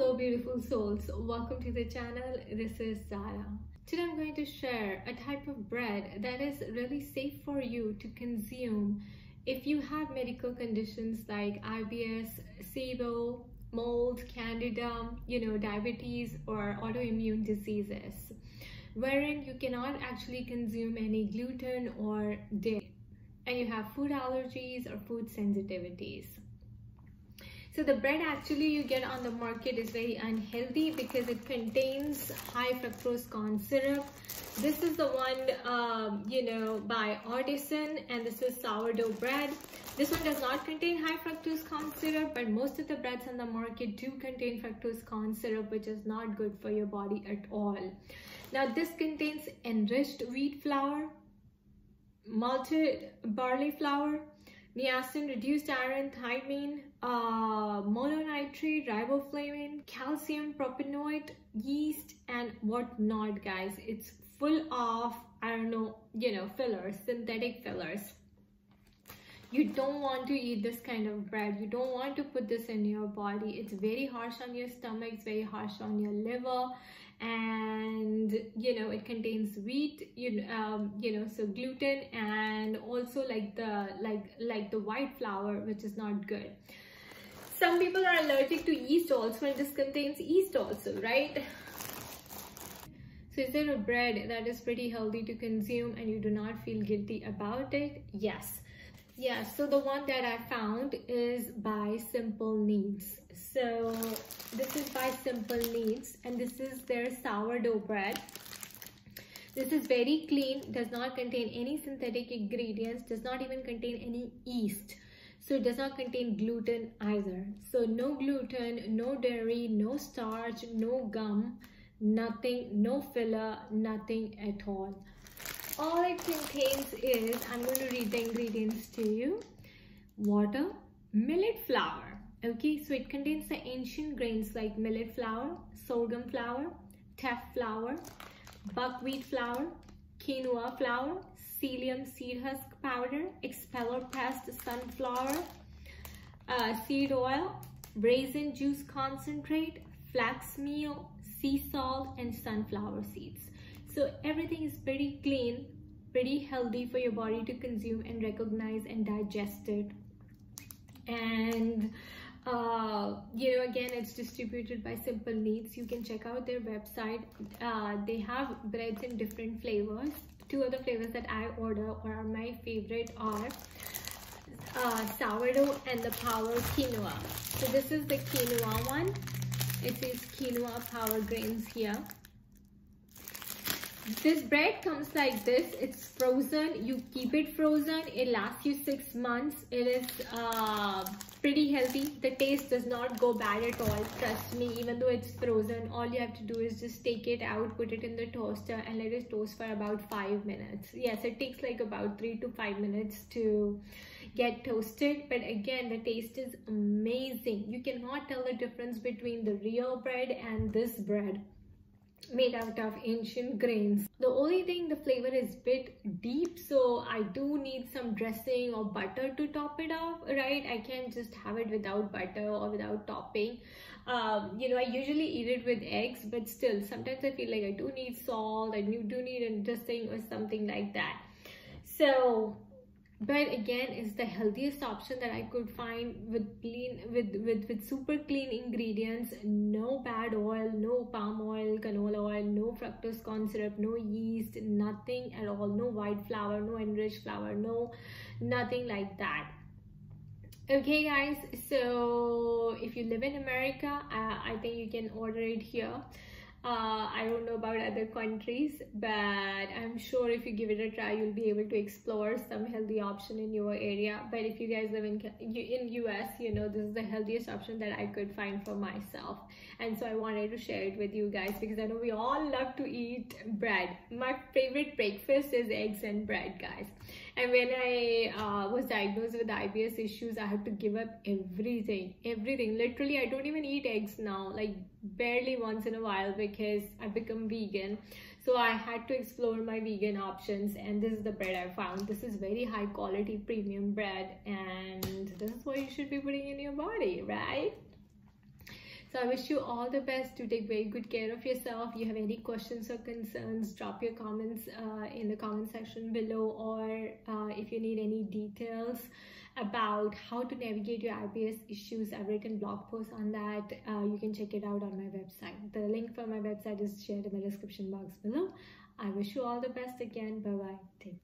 Hello beautiful souls, welcome to the channel. This is Zara. Today I'm going to share a type of bread that is really safe for you to consume if you have medical conditions like IBS, SIBO, mold, candida, you know, diabetes or autoimmune diseases wherein you cannot actually consume any gluten or dairy and you have food allergies or food sensitivities. So the bread actually you get on the market is very unhealthy because it contains high fructose corn syrup. This is the one, um, you know, by Artisan and this is sourdough bread. This one does not contain high fructose corn syrup, but most of the breads on the market do contain fructose corn syrup, which is not good for your body at all. Now this contains enriched wheat flour, malted barley flour, niacin, reduced iron, thiamine, uh, mononitrate, riboflavin, calcium propanoate, yeast, and whatnot, guys. It's full of, I don't know, you know, fillers, synthetic fillers. You don't want to eat this kind of bread. You don't want to put this in your body. It's very harsh on your stomach. It's very harsh on your liver and you know it contains wheat you um you know so gluten and also like the like like the white flour which is not good some people are allergic to yeast also and this contains yeast also right? So is there a bread that is pretty healthy to consume and you do not feel guilty about it? Yes. Yeah so the one that i found is by Simple Kneads. So this is by Simple Kneads and this is their sourdough bread. This is very clean does not contain any synthetic ingredients does not even contain any yeast so it does not contain gluten either. So no gluten no dairy no starch no gum nothing no filler nothing at all. All it contains is i'm going to read the ingredients to you. Water millet flour. Okay so it contains the ancient grains like millet flour sorghum flour teff flour buckwheat flour quinoa flour psyllium seed husk powder expeller pressed sunflower uh, seed oil raisin juice concentrate flax meal sea salt and sunflower seeds. So everything is pretty clean pretty healthy for your body to consume and recognize and digest it. And uh, you know again it's distributed by Simple Kneads. You can check out their website. Uh, they have breads in different flavors. Two other flavors that i order or are my favorite are uh, sourdough and the power quinoa. So this is the quinoa one. It says quinoa power grains here this bread comes like this. It's frozen. You keep it frozen. It lasts you six months. It is uh, pretty healthy. The taste does not go bad at all trust me. Even though it's frozen all you have to do is just take it out put it in the toaster and let it toast for about five minutes. Yes it takes like about three to five minutes to get toasted. But again the taste is amazing. You cannot tell the difference between the real bread and this bread made out of ancient grains. The only thing the flavor is bit deep so i do need some dressing or butter to top it off right? I can't just have it without butter or without topping. Um, you know i usually eat it with eggs but still sometimes i feel like i do need salt i do need a dressing or something like that. So but again it's the healthiest option that i could find with clean with with with super clean ingredients. No bad oil no palm canola oil no fructose corn syrup no yeast nothing at all no white flour no enriched flour no nothing like that. Okay guys so if you live in america uh, i think you can order it here uh, I don't know about other countries, but I'm sure if you give it a try, you'll be able to explore some healthy option in your area. But if you guys live in in US, you know this is the healthiest option that I could find for myself, and so I wanted to share it with you guys because I know we all love to eat bread. My favorite breakfast is eggs and bread, guys. And when I uh, was diagnosed with IBS issues, I had to give up everything, everything. Literally, I don't even eat eggs now, like barely once in a while because I become vegan. So I had to explore my vegan options and this is the bread I found. This is very high quality premium bread and this is what you should be putting in your body, right? So i wish you all the best to take very good care of yourself if you have any questions or concerns drop your comments uh, in the comment section below or uh, if you need any details about how to navigate your IBS issues. I've written blog posts on that. Uh, you can check it out on my website. The link for my website is shared in the description box below. I wish you all the best again. Bye bye. Take care.